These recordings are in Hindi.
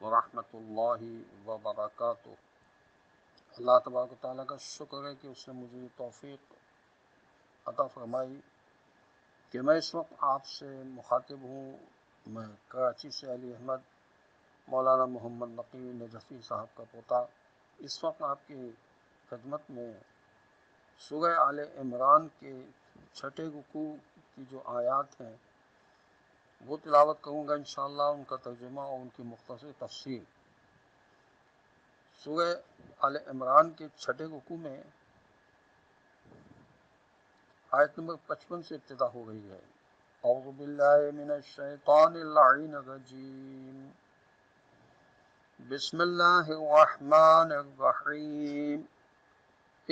वरहमत वबरकत अल्लाह तबारक ताली का शुक्र है कि उसने मुझे तौफीक अता फरमाई कि मैं इस वक्त आपसे मुखातिब हूँ मैं कराची से अली अहमद मौलाना मोहम्मद नकी नजफ़ी साहब का पोता इस वक्त आपकी खदमत में सुबह आल इमरान के छठे रुकू की जो आयात हैं, वो तिलावत करूँगा इन उनका तर्जुमा और उनकी मुख्तर तफसीर सुबह आल इमरान के छठे रुकू में आयत नंबर पचपन से इब्तदा हो गई है। अज़बिल्लाजीम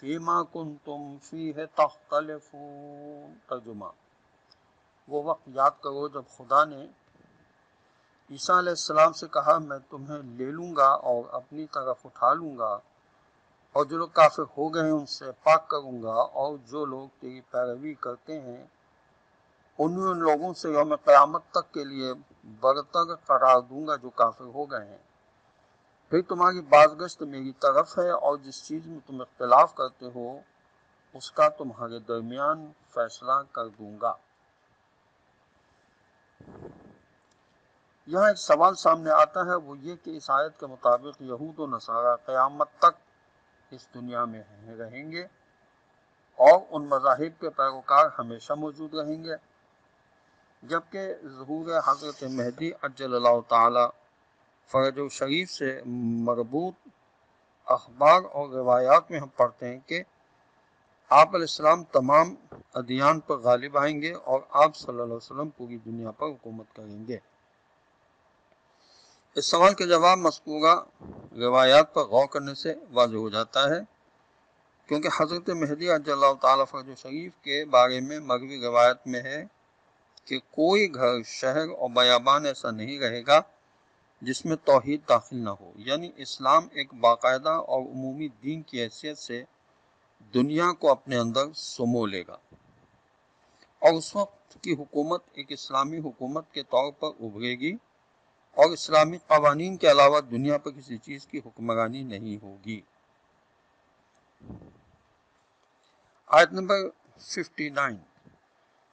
फीमा कुन तुम फ़ी है तख्तलफून, तर्जुमा। वो वक्त याद करो जब खुदा ने ईसा सलाम से कहा, मैं तुम्हें ले लूँगा और अपनी तरफ़ उठा लूँगा और जो लोग काफिर हो गए हैं उनसे पाक करूँगा और जो लोग तेरी पैरवी करते हैं, उन्हीं उन लोगों से यौम क़यामत तक के लिए बरतर करार दूँगा जो काफिर हो गए हैं। फिर तुम्हारी बाजगश्त मेरी तरफ़ है और जिस चीज़ में तुम इख्तलाफ करते हो, उसका तुम्हारे दरमियान फैसला कर दूँगा। यहाँ एक सवाल सामने आता है, वो ये कि इस आयत के मुताबिक यहूद और नसारा क़यामत तक इस दुनिया में रहेंगे और उन मजाहिब के पैरोकार हमेशा मौजूद रहेंगे, जबकि जहूर हज़रत महदी अजल फ़रज शरीफ से मरबूत अखबार और रवायात में हम पढ़ते हैं कि आप इस्लाम तमाम अदियान पर गालिब आएँगे और आप सल्लल्लाहु अलैहि वसल्लम पूरी दुनिया पर हुकूमत करेंगे। इस सवाल के जवाब मस्कूरा रवायात पर गौर करने से वाज हो जाता है, क्योंकि हज़रत महदी फ़रज शरीफ के बारे में मगवी रवायत में है कि कोई घर, शहर और बयाबान ऐसा नहीं रहेगा जिसमें तोहहीद दाखिल ना हो। यानी इस्लाम एक बाकायदा और उमूमी दीन की हैसियत से दुनिया को अपने अंदर समो लेगा। और उस वक्त की हुकूमत एक इस्लामी हुकूमत के तौर पर उभरेगी और इस्लामी कवानीन के अलावा दुनिया पर किसी चीज़ की हुक्मरानी नहीं होगी। आयत नंबर 59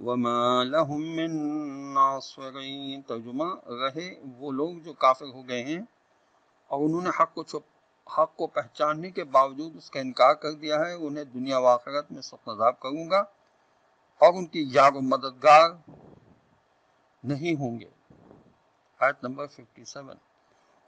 वमा लहुम मिन नासरीन तर्जुमा रहे वो लोग जो काफिर हो गए हैं और उन्होंने हक को छुप हक को पहचानने के बावजूद उसका इनकार कर दिया है उन्हें दुनिया वाखरत में सख्त अजाब करूंगा और उनकी यार मददगार नहीं होंगे आयत नंबर 57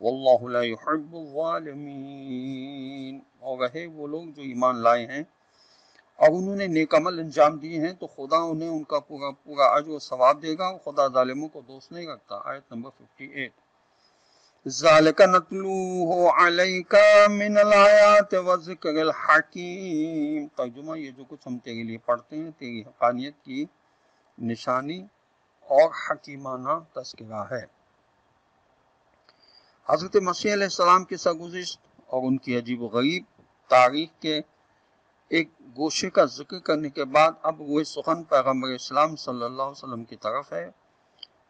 वल्लाहु ला युहिब्बुल ज़ालिमीन और रहे वो लोग जो ईमान लाए हैं और उन्होंने नेकमल अंजाम दिए हैं तो खुदा उन्हें उनका पूरा पूरा अज सवाब देगा और खुदा जालिमों को दोस्त नहीं रखता आयत नंबर 58 व ये जो कुछ हम तेरे लिए पढ़ते हैं तेरी की निशानी और हकीमाना तस्करा है हज़रत मसीह सलाम की सरगुजिश और उनकी अजीब गरीब तारीख के एक गोशे का ज़िक्र करने के बाद अब वह सुखन पैगंबर इस्लाम सल्लल्लाहु की तरफ़ है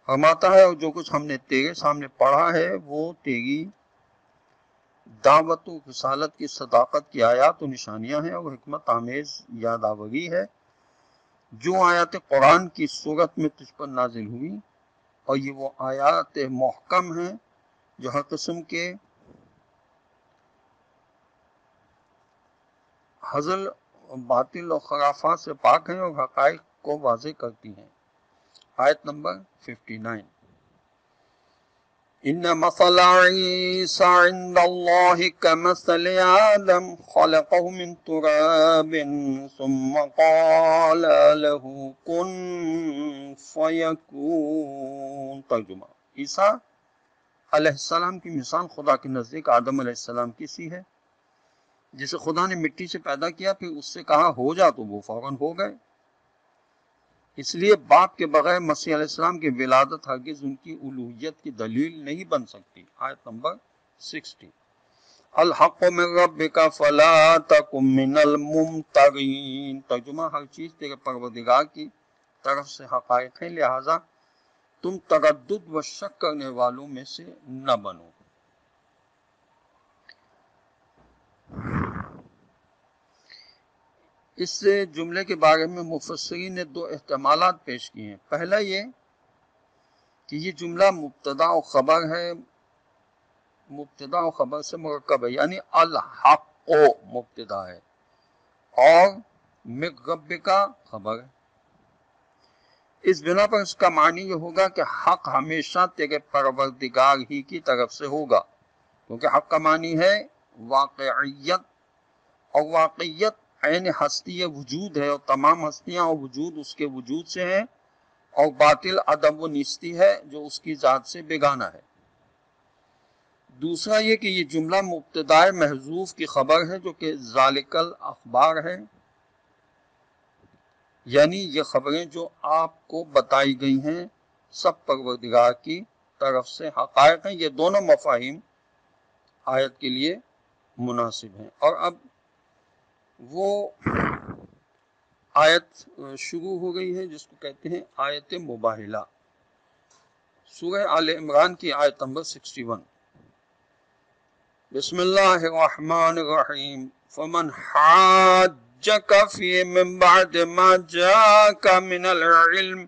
फरमाता है, और जो कुछ हमने तेरे सामने पढ़ा है, वो तेरी दावत रसालत की सदाकत की आयात निशानियाँ हैं, और हमत आमेज यादावरी है। जो आयात कुरान की सूरत में तुझ पर नाजिल हुई, और ये वो आयात महकम हैं, जो हर किस्म के हजल, बातिल और खराफात से पाक हैं, और हक़ को वाजे करती हैं। आयत नंबर 59 इन मसला ईसा इंदल्लाहि कमसल आदम खलक़हु मिन तुराबिन सुम्मा क़ाल लहु कुन फयकून। तर्जुमा, ईसा की मिसाल खुदा के नज़दीक आदम अलैहिस्सलाम की सी है। जिसे खुदा ने मिट्टी से पैदा किया, फिर उससे कहा, हो जा तो वो फ़ौरन हो गए। इसलिए बाप के बगैर मसीह अलैहिस्सलाम की विलादत हरगिज उनकी उलूहियत की दलील नहीं बन सकती। आयत नंबर 60 अलहक रब का फला तकुमिनल मुमतरीन तर्जुमा हर चीज़ तेरे परवदिगार की तरफ़ से हकायक है लिहाजा तुम तरद्दुद व शक करने वालों में से न बनो। इस जुमले के बारे में मुफसरी ने दो अहतमाल पेश किए हैं। पहला ये कि ये जुमला मुबतदा ख़बर है, मुबतदा ख़बर से मरकब है, यानी अलहक मुबतदा है, और मिगब का खबर है। इस बिना पर इसका मानी ये होगा कि हक हमेशा तेरे परवरदिगार ही की तरफ़ से होगा, क्योंकि हक का मानी है वाकयत, और वाकयत ऐन हस्ती वजूद है और तमाम हस्तियाँ और वजूद उसके वजूद से है और बातिल अदब व निस्ती है जो उसकी ज़ात से बेगाना है। दूसरा ये कि ये जुमला मुबतदाय महजूफ की खबर है जो कि जालिकल अखबार है। यानी ये खबरें जो आपको बताई गई हैं, सब परवरदिगार की तरफ़ से हकायक हैं। ये दोनों मफाहिम आयत के लिए मुनासिब हैं। और अब वो आयत शुरू हो गई है, जिसको कहते हैं आयत मुबाहिला। सूरह आल इमरान की आयत नंबर 61 बिस्मिल्लाहिर्रहमानिर्रहीम। फमन हाज्जक फ़ी मिन बाद मा जाका मिनल इल्म।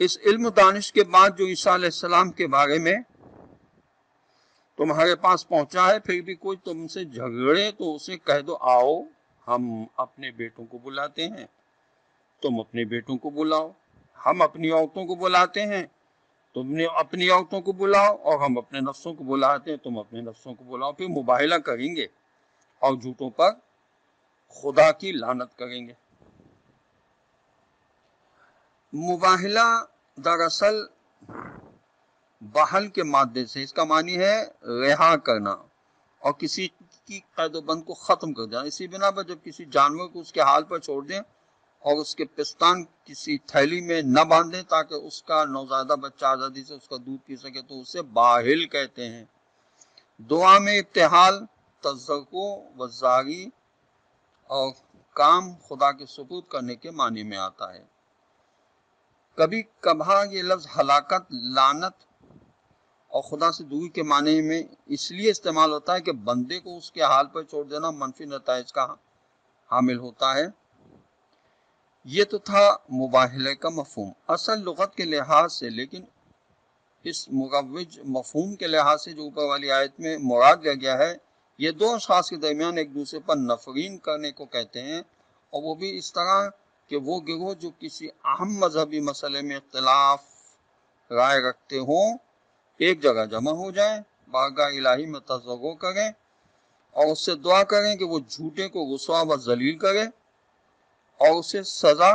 इस इल्म दानिश के बाद जो ईसा सलाम के बारे में तुम्हारे पास पहुँचा है, फिर भी कोई तुमसे झगड़े तो उसे कह दो, आओ, हम अपने बेटों को बुलाते हैं। तुम अपने बेटों को बुलाओ, हम अपनी औरतों को बुलाते हैं। तुमने अपनी औरतों को बुलाओ और हम अपने नफ्सों को बुलाते हैं। तुम अपने नफ्सों को बुलाओ, फिर मुबाहिला करेंगे और झूठों पर खुदा की लानत करेंगे। मुबाहिला दरअसल बहल के मादे से इसका मानी है रिहा करना और किसी की कैदोबंद को ख़त्म कर देना। इसी बिना पर जब किसी जानवर को उसके हाल पर छोड़ दें और उसके पिस्तान किसी थैली में न बांधें ताकि उसका नौजादा बच्चा आज़ादी से उसका दूध पी सके तो उसे बाहिल कहते हैं। दुआ में इब्तहाल तजको वजारी और काम खुदा के सबूत करने के मानी में आता है। कभी कभार ये लफ्ज़ हलाकत, लानत और खुदा से दूरी के माने में इसलिए इस्तेमाल होता है कि बंदे को उसके हाल पर छोड़ देना मनफी नतज का हामिल होता है। ये तो था मुबाहले का मफहम। असल लगत के लिहाज से, लेकिन इस मुगवज मफहम के लिहाज से जो ऊपर वाली आयत में मुराद दिया गया है, ये दो अशास के दरमियान एक दूसरे पर नफरीन करने को कहते हैं, और वो भी इस तरह कि वो गिरोह जो किसी अहम मजहबी मसले में इख्तलाफ राय रखते हों एक जगह जमा हो जाए, बागा इलाही में तजगो करें और उससे दुआ करें कि वो झूठे को गुस्सा व जलील करे और उसे सजा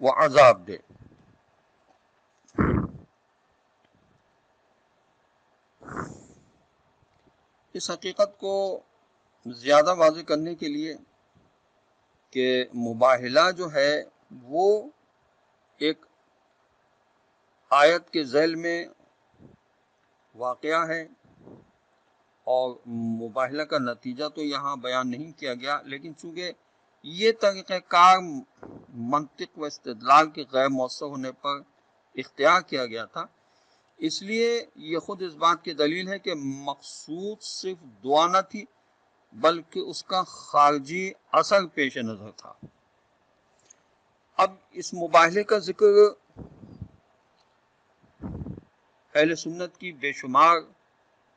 व अजाब दे। इस हकीकत को ज़्यादा वाज करने के लिए कि मुबाहला जो है, वो एक आयत के जैल में वाक़ है। और मुबाहला का नतीजा तो यहाँ बयान नहीं किया गया, लेकिन चूँकि ये तरीक़ार मंतिक व इस्तलाल के गैर मौसर होने पर इख्तियार किया गया था, इसलिए ये खुद इस बात की दलील है कि मकसूद सिर्फ़ दुआ न थी, बल्कि उसका खारजी असर पेश नज़र था। अब इस मुबाहले का ज़िक्र अहल सुन्नत की बेशुमार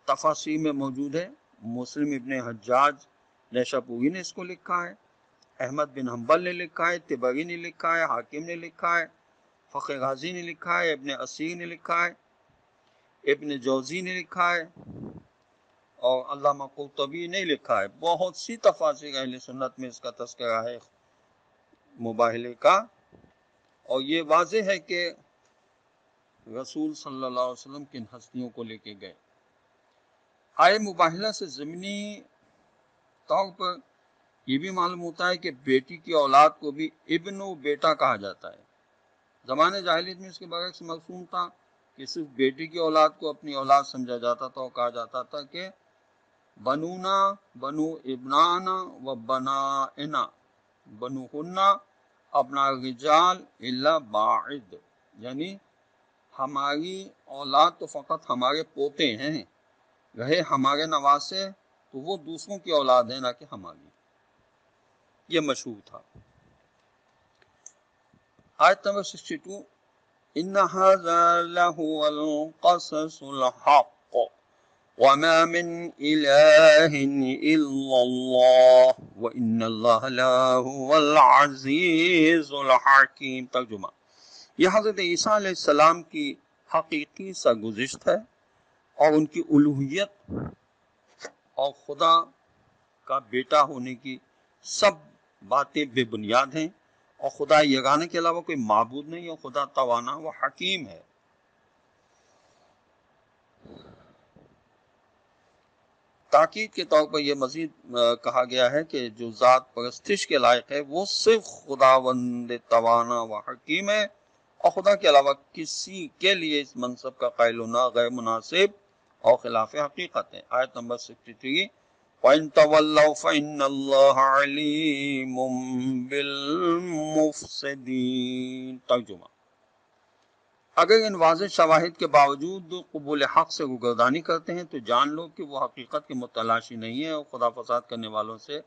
तफासी में मौजूद है। मुस्लिम इबन हजाज नेशापूरी ने इसको लिखा है, अहमद बिन हम्बल ने लिखा है, तिबरी ने लिखा है, हाकिम ने लिखा है, फ़खर गाजी ने लिखा है, इबन असीर ने लिखा है, इबन जौजी ने लिखा है और अल्लाह कुतबी ने लिखा है। बहुत सी तफासिर अहल सुन्नत में इसका तस्करा है मुबाहले का। और ये वाज है कि रसूल सल्लल्लाहु अलैहि वसल्लम किन हस्तियों को लेके गए। आए मुबाहला से ज़मीनी तौर पर यह भी मालूम होता है कि बेटी की औलाद को भी इब्न बेटा कहा जाता है। ज़माने जाहिलियत में इसके बरक्स मरसूम था कि सिर्फ़ बेटी की औलाद को अपनी औलाद समझा जाता था और कहा जाता था कि बनूना बनु इबनाना व बना इना बनु हन्ना अपना रिजाल इल्ला बाइद, यानी हमारी औलाद तो फ़कत हमारे पोते हैं। रहे हमारे नवासे तो वो दूसरों की औलाद है, ना कि हमारी। ये मशहूर था। आयत नंबर सिक्सटी टू इन वमा मिन इलाह इल्लल्लाह, व इन्नल्लाह लहुवल अजीजुल हकीम। तर्जुमा। यह हज़रत ईसा की हकीकी सरगुजश्त है और उनकी उलूहियत और खुदा का बेटा होने की सब बातें बेबुनियाद हैं और खुदा यगाने के अलावा कोई मबूद नहीं और खुदा तवाना व हकीम है। ताकीद के तौर पर यह मजीद कहा गया है कि जो ज़ात परस्तिश के लायक है, वो सिर्फ़ खुदा वंद तवाना व हकीम है। और खुदा के अलावा किसी के लिए इस मनसब का कैल होना गैर मुनासिब और खिलाफ हकीकत है। आयत नंबर सिक्सटी थ्री अगर इन वाज शवाहिद के बावजूद कबूल हक से गुगरदानी करते हैं तो जान लो कि वो हकीकत की मुतलाशी नहीं है और खुदा फसाद करने वालों से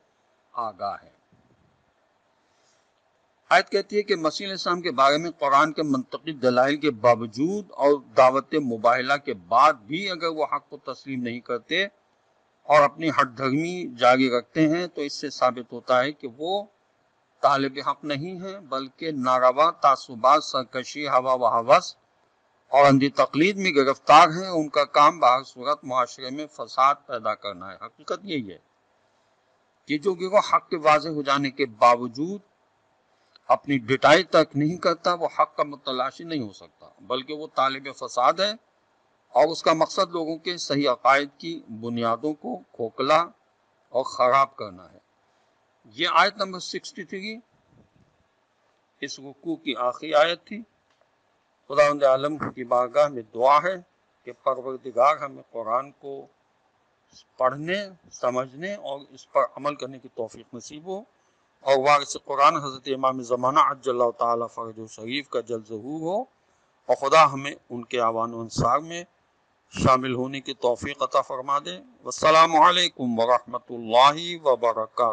आगाह है। आयत कहती है कि मसीह इस्लाम के बारे में कुरान के मनतकी दलाइल के बावजूद और दावत मुबाहला के बाद भी अगर वो हक को तस्लीम नहीं करते और अपनी हट धर्मी जारी रखते हैं तो इससे साबित होता है कि वो तालब हक नहीं है, बल्कि नारवा, तासुबात, सरकशी, हवा व हवस और अंधी तकलीद में गिरफ़्तार हैं। उनका काम बाहर सूरत माशरे में फसाद पैदा करना है। हकीकत यही है कि जो गिरोह हक के वाजे हो जाने के बावजूद अपनी डिटाई तक नहीं करता, वो हक का मतलाशी नहीं हो सकता, बल्कि वो तालब फसाद है। और उसका मकसद लोगों के सही अकायद की बुनियादों को खोखला और ख़राब करना है। ये आयत नंबर सिक्सटी थ्री। इस रुकू की आखिरी आयत थी। खुदा आलम की बारगाह में दुआ है कि परवरदिगार हमें कुरान को पढ़ने, समझने और इस पर अमल करने की तोफ़ी नसीब हो। और वारिस कुरान हज़रत इमाम ज़माना अज्जल्ला तरज शरीफ का जल जहूर हो और ख़ुदा हमें उनके आवान अनसार में शामिल होने की तोफ़ी अता फ़रमा दे। वालकम वरहमल वर्का